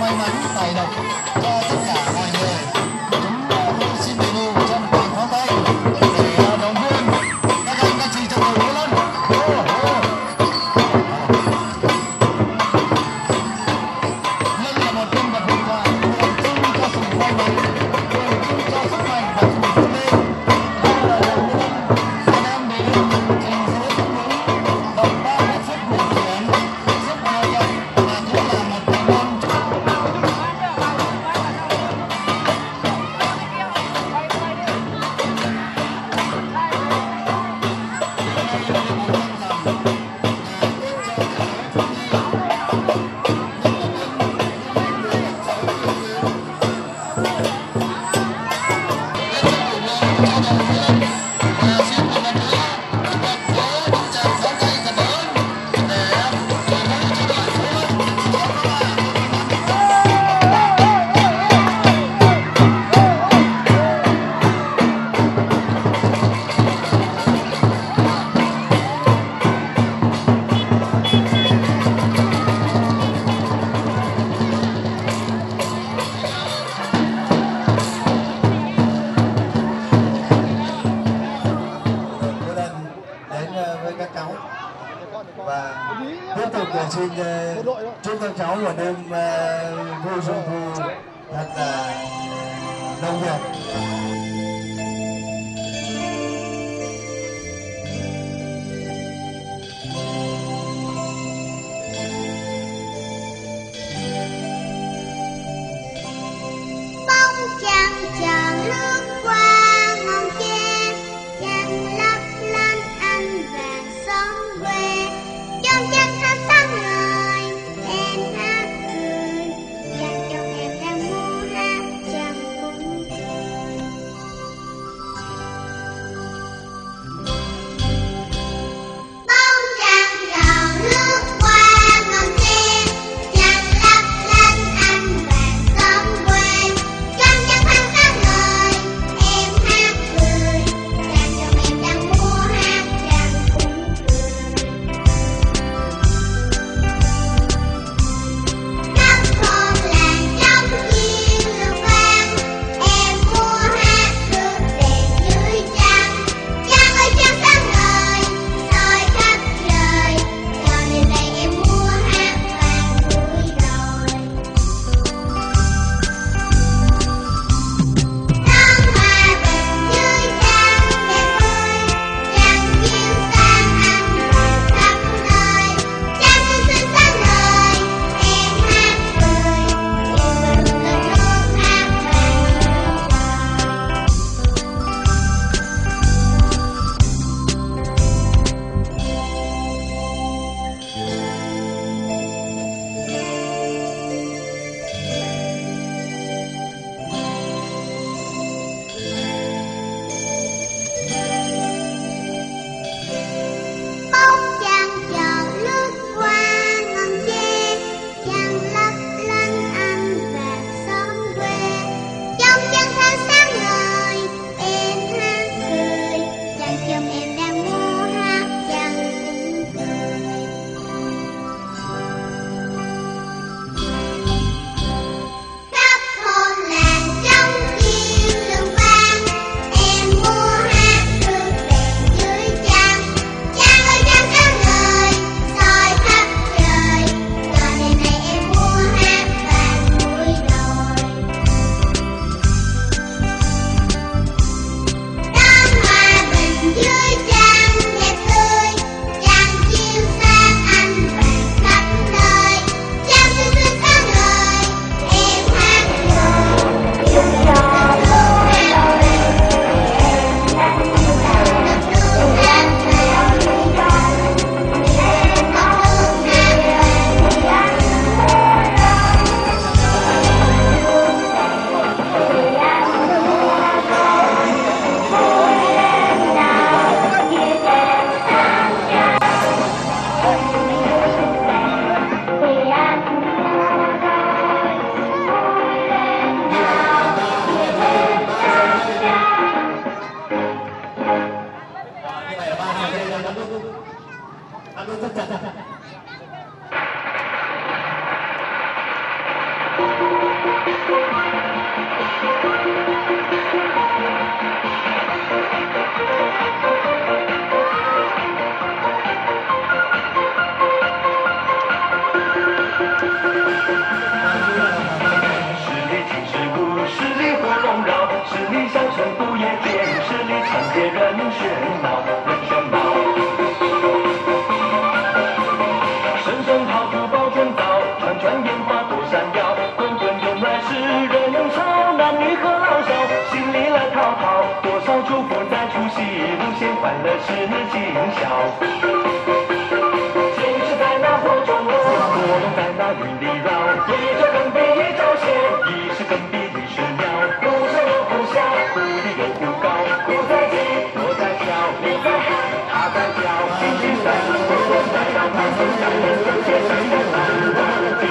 may mắn tài lộc cho tất cả. 的是你今宵。心是在那火中落，火龙在那云里绕。一招更比一招鲜，一世更比一世妙。忽上又忽下，忽低又忽高，忽在起，忽在笑，你在喊，他在叫，心心在，火龙在那盘中笑，人间谁能拦我的今？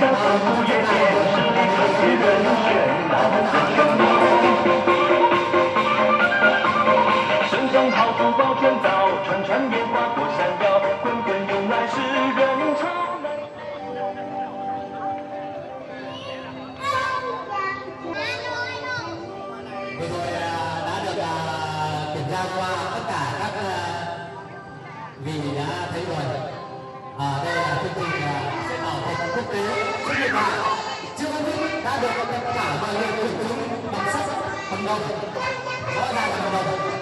笑声不言谢是离愁别人喧闹的生姜好吃包春早串串也欢 quốc tế rất hiện đại trước biết đã được cập nhật cả vài người ứng dụng bằng sắt bằng đồng đó là bằng đồng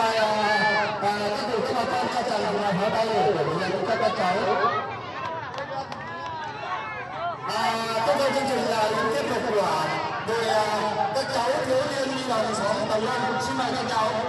哎呀，哎，这个吃不着，吃不着，吃不着，好大一个，这个吃不着。新买的刀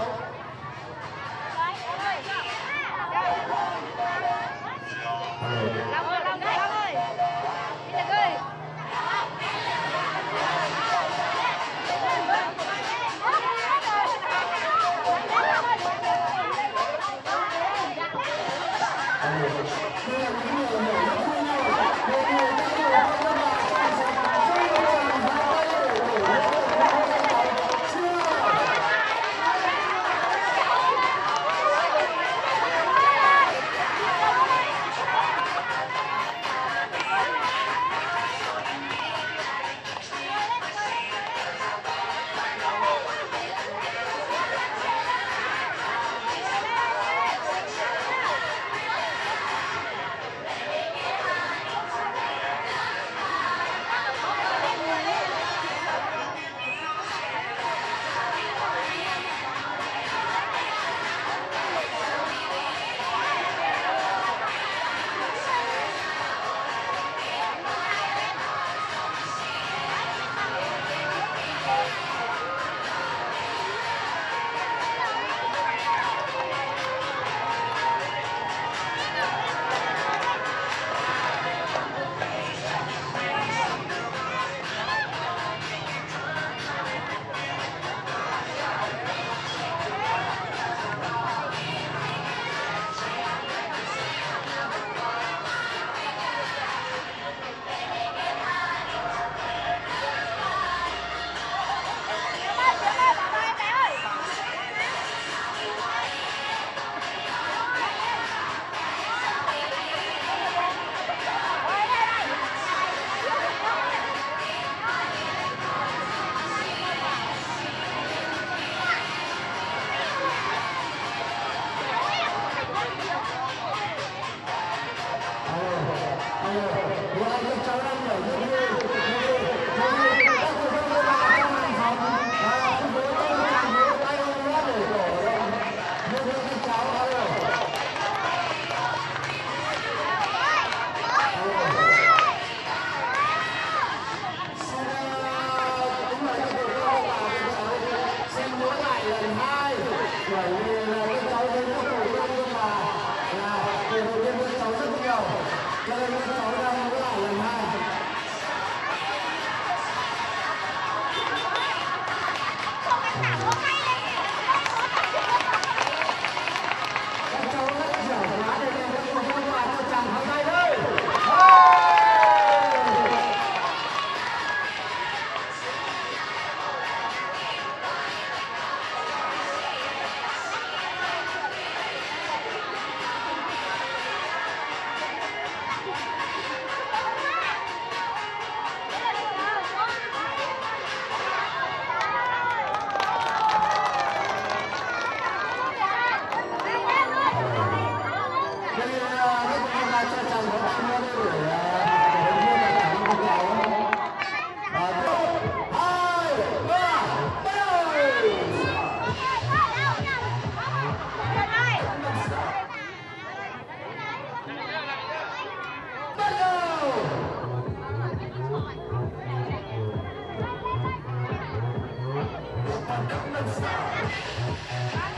I'm not look slow.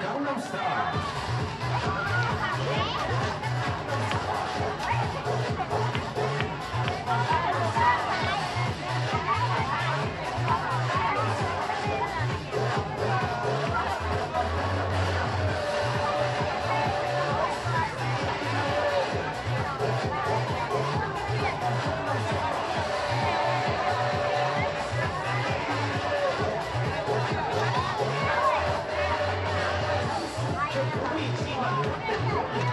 Gangnam Style. Yeah.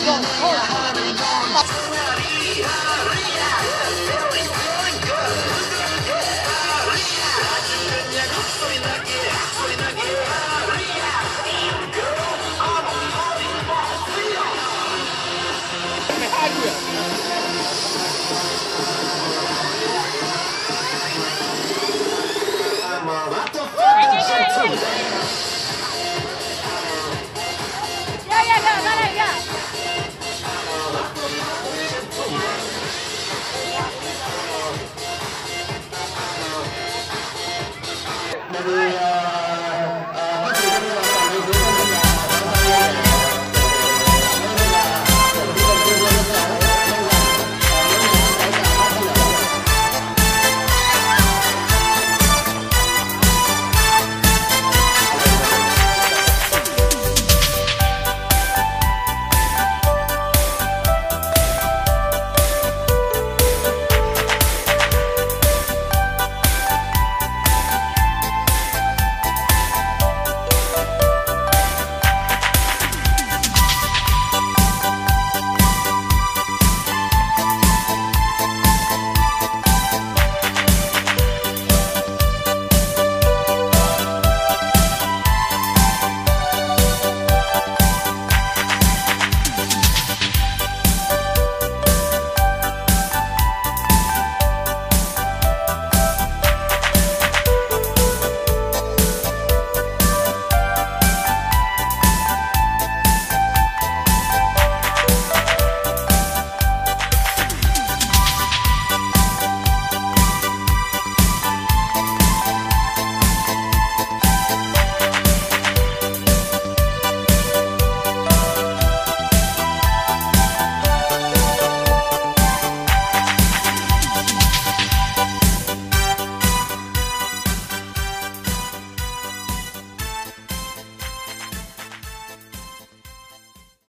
Go, go.